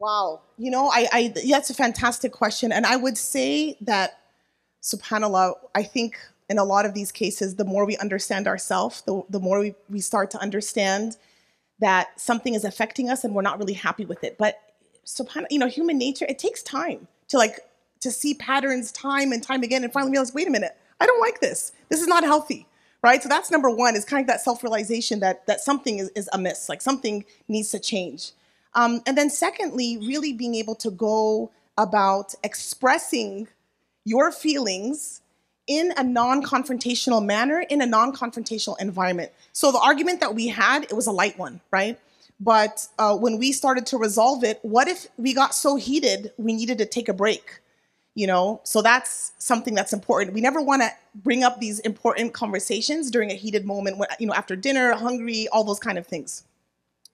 Wow. You know, I, I that's a fantastic question. And I would say that, subhanAllah, I think in a lot of these cases, the more we understand ourselves, the, the more we, we start to understand that something is affecting us and we're not really happy with it. But subhanAllah, you know, human nature, it takes time to like to see patterns time and time again and finally realize, wait a minute, I don't like this. This is not healthy. Right? So that's number one, is kind of that self-realization that that something is, is amiss, like something needs to change. Um, and then secondly, really being able to go about expressing your feelings in a non-confrontational manner, in a non-confrontational environment. So the argument that we had, it was a light one, right? But uh, when we started to resolve it, what if we got so heated we needed to take a break? You know, so that's something that's important. We never want to bring up these important conversations during a heated moment, when, you know, after dinner, hungry, all those kind of things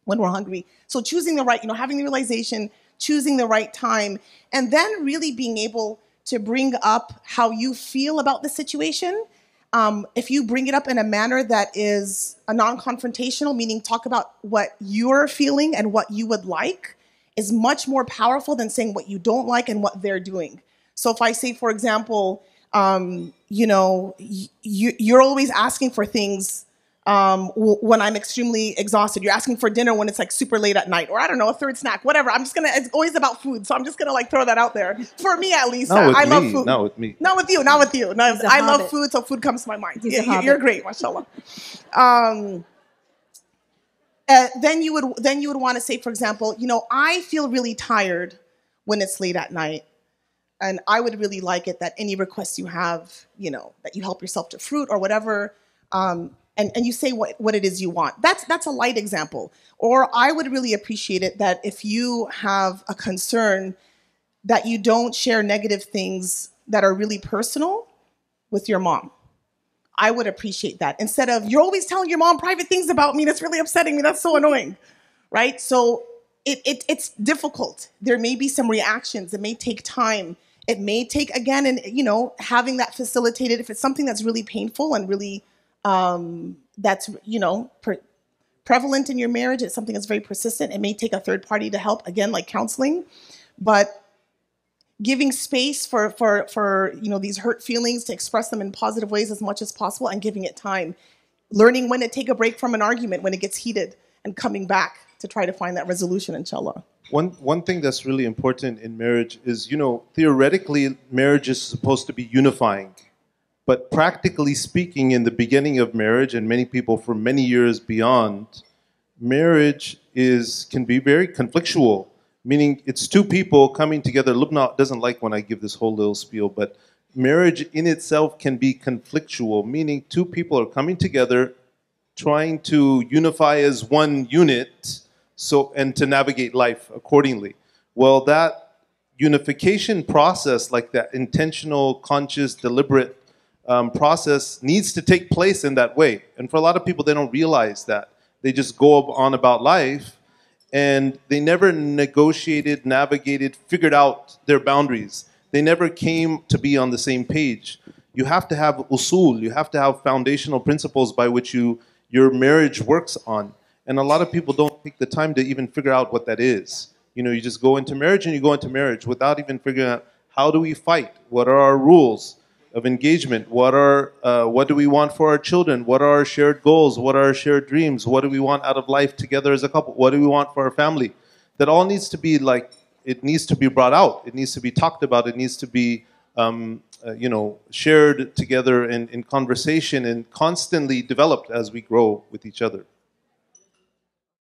when we're hungry. So choosing the right, you know, having the realization, choosing the right time, and then really being able to bring up how you feel about the situation. Um, if you bring it up in a manner that is a non-confrontational, meaning talk about what you're feeling and what you would like, is much more powerful than saying what you don't like and what they're doing. So if I say, for example, um, you know, you, you're always asking for things um, when I'm extremely exhausted. You're asking for dinner when it's like super late at night, or I don't know, a third snack, whatever. I'm just gonna. It's always about food, so I'm just gonna like throw that out there. For me, at least, not with I me, love food. Not with me. Not with you. Not with you. No, I habit. love food, so food comes to my mind. Yeah, you- habit. you're great, mashallah. Um, uh, then you would then you would want to say, for example, you know, I feel really tired when it's late at night. And I would really like it that any requests you have, you know, that you help yourself to fruit or whatever, um, and, and you say what, what it is you want. That's that's a light example. Or I would really appreciate it that if you have a concern that you don't share negative things that are really personal with your mom. I would appreciate that. Instead of you're always telling your mom private things about me, that's really upsetting me. That's so annoying. Right? So it, it it's difficult. There may be some reactions. It may take time. It may take again, and you know, having that facilitated. If it's something that's really painful and really um, that's you know pre- prevalent in your marriage, it's something that's very persistent. It may take a third party to help. Again, like counseling, but giving space for for for you know these hurt feelings to express them in positive ways as much as possible and giving it time learning when to take a break from an argument when it gets heated and coming back to try to find that resolution inshallah One one thing that's really important in marriage is, you know, theoretically marriage is supposed to be unifying. But practically speaking, in the beginning of marriage, and many people for many years beyond, marriage is can be very conflictual. Meaning, it's two people coming together. Lobna doesn't like when I give this whole little spiel, but marriage in itself can be conflictual. Meaning, two people are coming together, trying to unify as one unit, so and to navigate life accordingly. Well, that unification process, like that intentional, conscious, deliberate um, process, needs to take place in that way. And for a lot of people, they don't realize that. They just go on about life, and they never negotiated, navigated, figured out their boundaries. They never came to be on the same page. You have to have usul, you have to have foundational principles by which you your marriage works on. And a lot of people don't take the time to even figure out what that is. You know, you just go into marriage and you go into marriage without even figuring out how do we fight? What are our rules of engagement? What are uh, what do we want for our children? What are our shared goals? What are our shared dreams? What do we want out of life together as a couple? What do we want for our family? That all needs to be like it needs to be brought out. It needs to be talked about. It needs to be um, uh, you know shared together in, in conversation and constantly developed as we grow with each other.